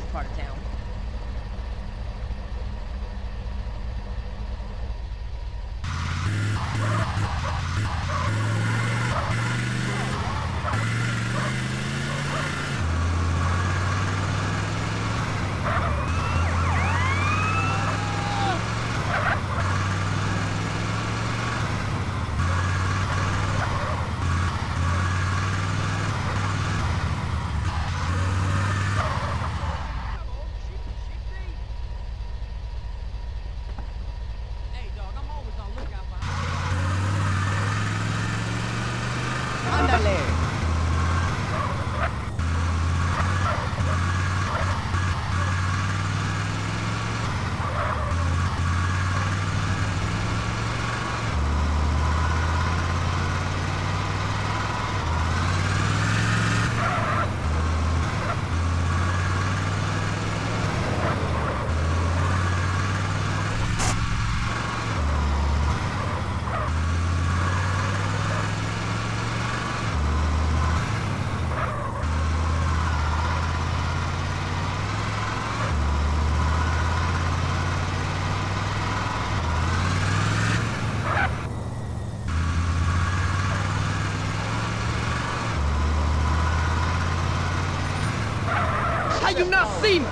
this part of town. How you not see me?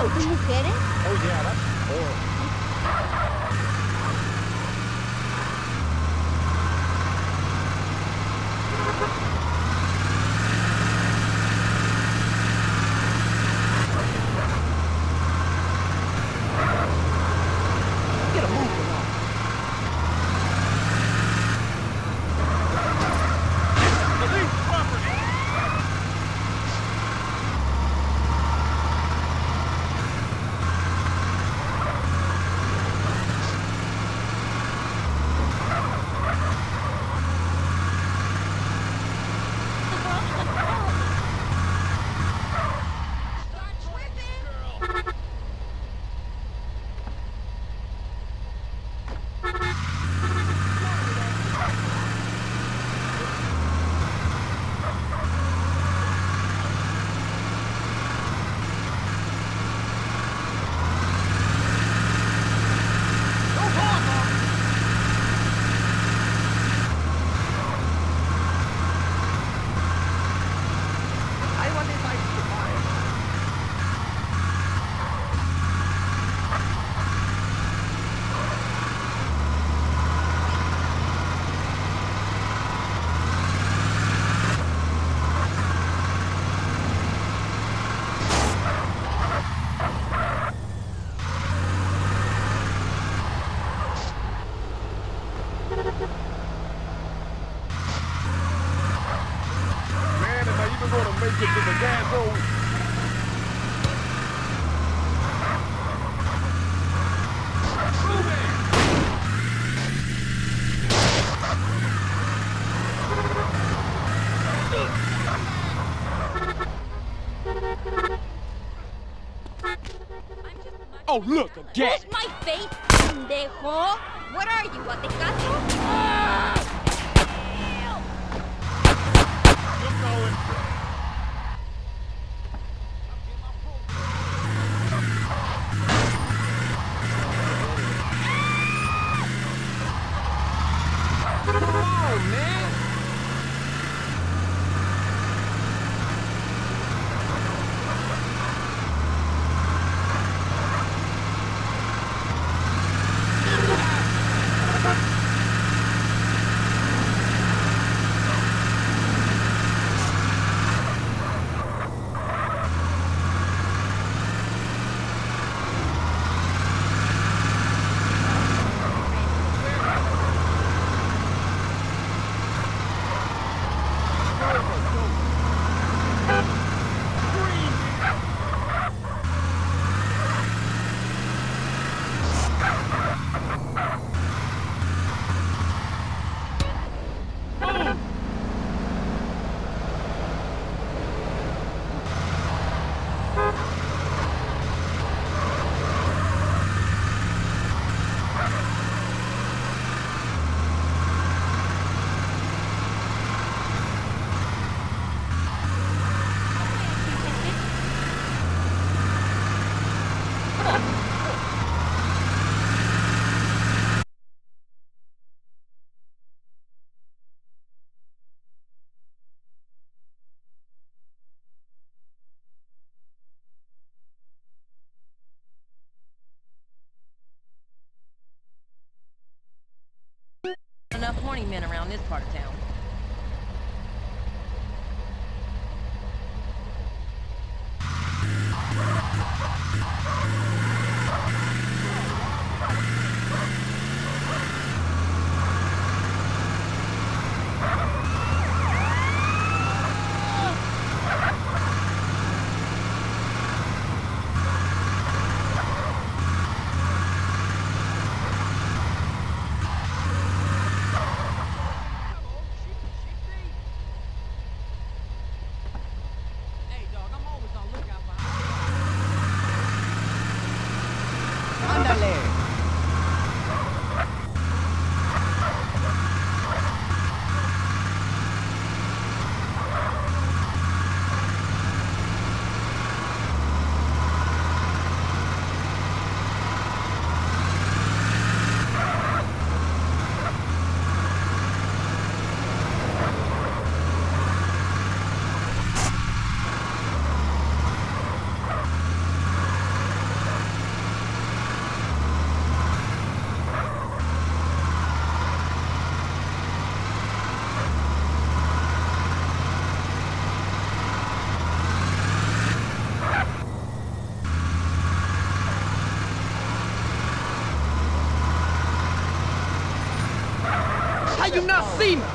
¿Son mujeres? Oh, look, again! Who's my face, pendejo? What are you, a tecato? Ah! 20 men around this part of town. Do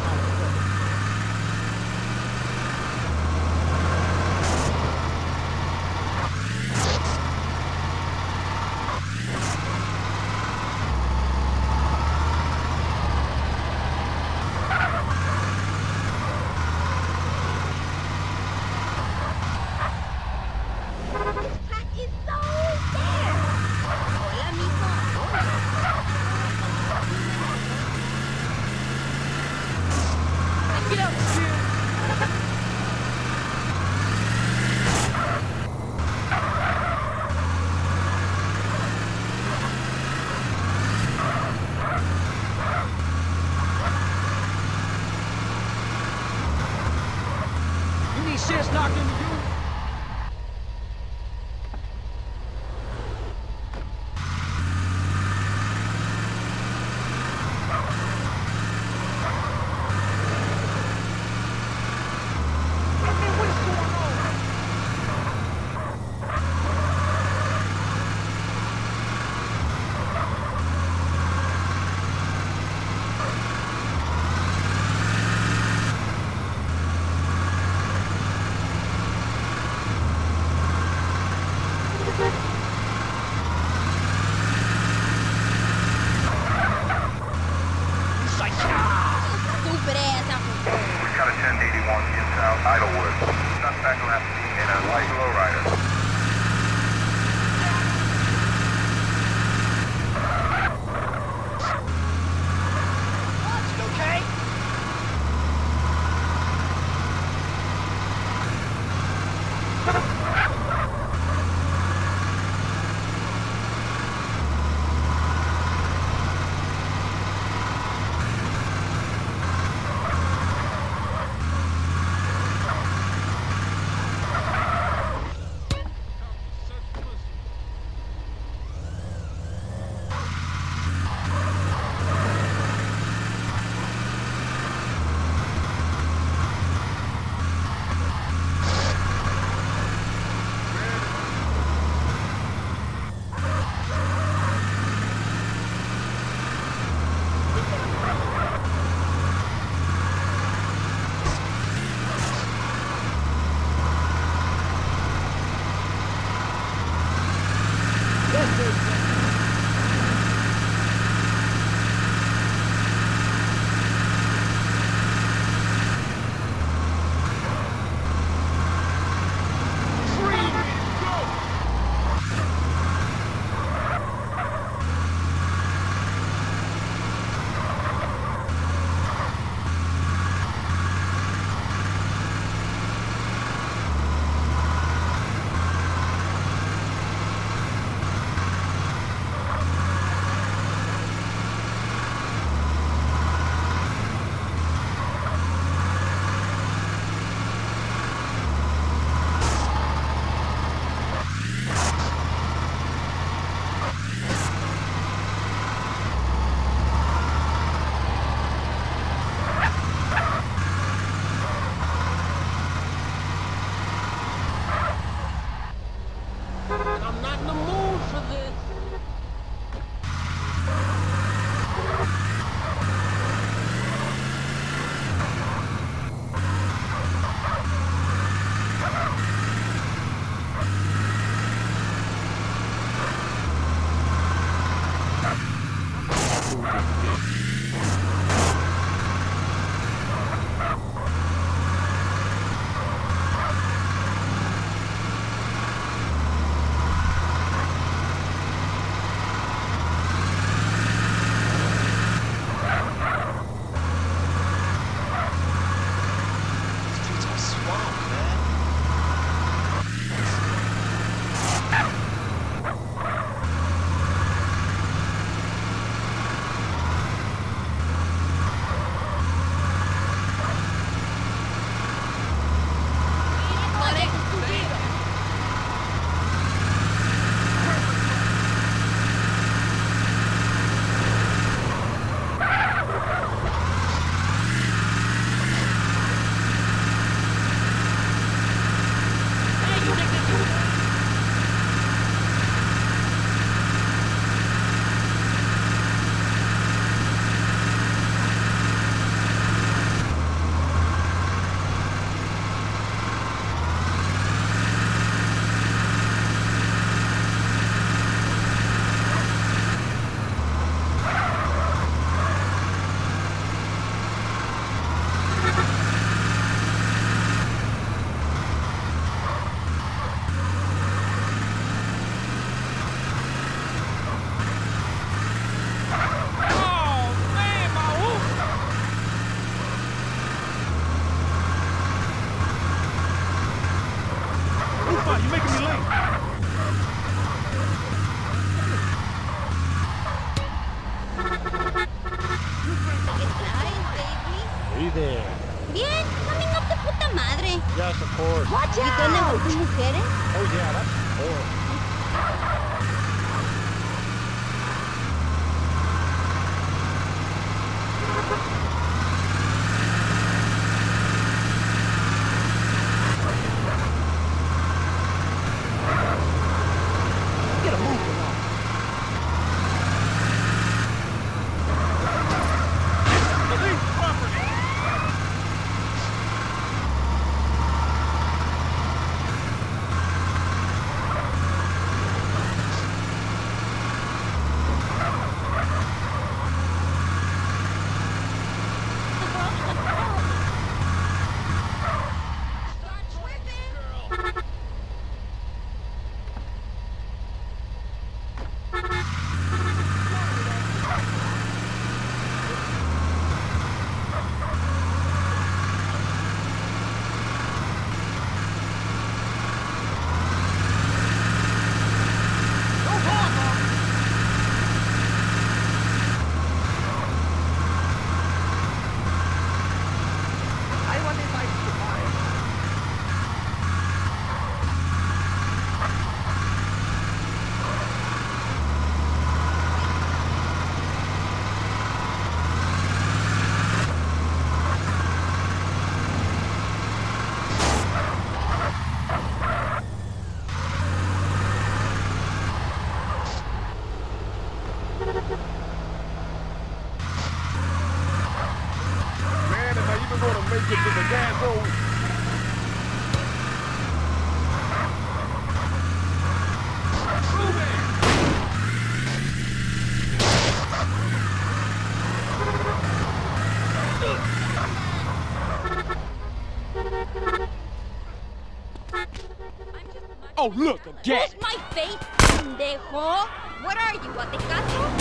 Oh, look, again! Where's my face, pendejo? What are you, a tecato?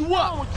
I'ma